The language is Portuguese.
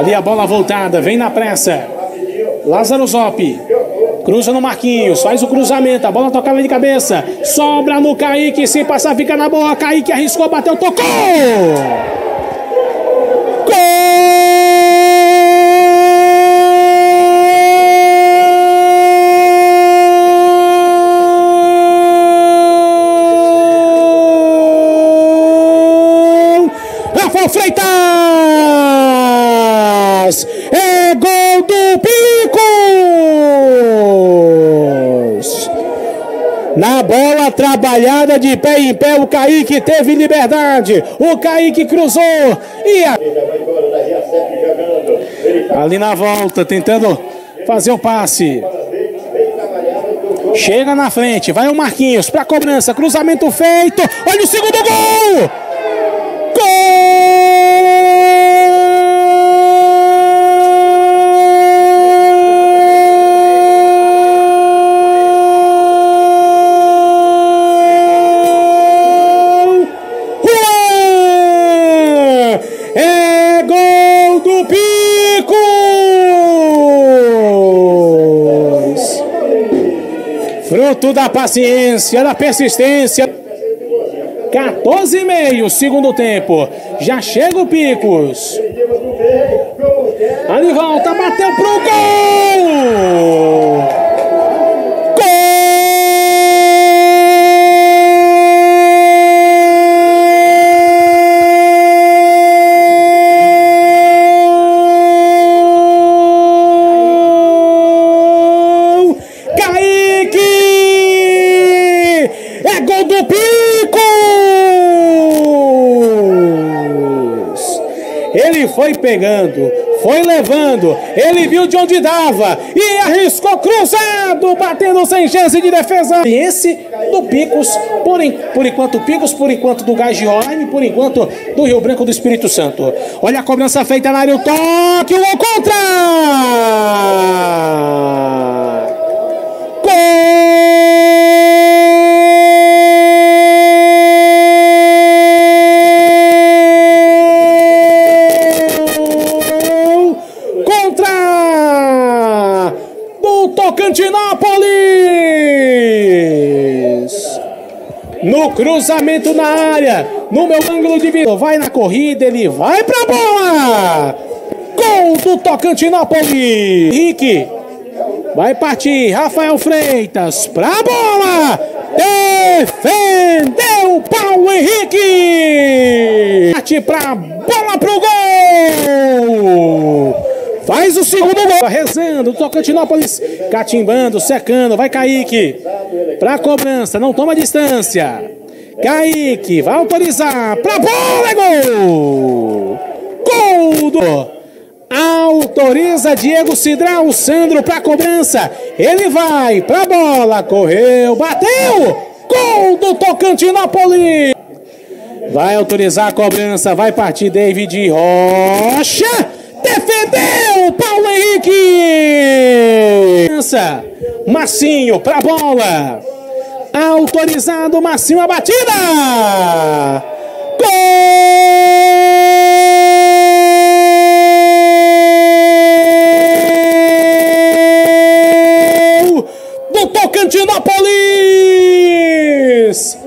Ali a bola voltada, vem na pressa. Lázaro Zop. Cruza no Marquinhos, faz o cruzamento, a bola tocava de cabeça. Sobra no Kaique, se passar fica na boa. Kaique arriscou, bateu, tocou! Gol! Rafael Freitas! Gol do Picos! Na bola trabalhada de pé em pé, o Kaique teve liberdade. O Kaique cruzou e a... ali na volta, tentando fazer o passe. Chega na frente, vai o Marquinhos para cobrança, cruzamento feito. Olha o segundo gol! Gol! Juan! É gol do Picos! Fruto da paciência, da persistência. 14 e meio, segundo tempo. Já chega o Picos. Ali volta, bateu pro gol! Ele foi pegando, foi levando, ele viu de onde dava e arriscou cruzado, batendo sem chance de defesa. E esse do Picos, por, en- por enquanto Picos, por enquanto do Gás de por enquanto do Rio Branco do Espírito Santo. Olha a cobrança feita na área, o toque, o contra! Gol do Tocantinópolis. No cruzamento na área, no meu ângulo de visão, vai na corrida, ele vai pra bola. Gol do Tocantinópolis. Henrique vai partir, Rafael Freitas pra bola. Defendeu Paulo Henrique. Bate pra bola pro gol. Faz o segundo gol. Rezando, Tocantinópolis catimbando, secando. Vai Kaique. Pra cobrança, não toma distância. Kaique vai autorizar. Pra bola, é gol. Gol do. Autoriza Diego Cidral, Sandro pra cobrança. Ele vai pra bola, correu, bateu. Gol do Tocantinópolis. Vai autorizar a cobrança, vai partir David Rocha. Defendeu Henrique! Massinho Massinho pra bola. Autorizado, Massinho a batida! Gol! Do Tocantinópolis!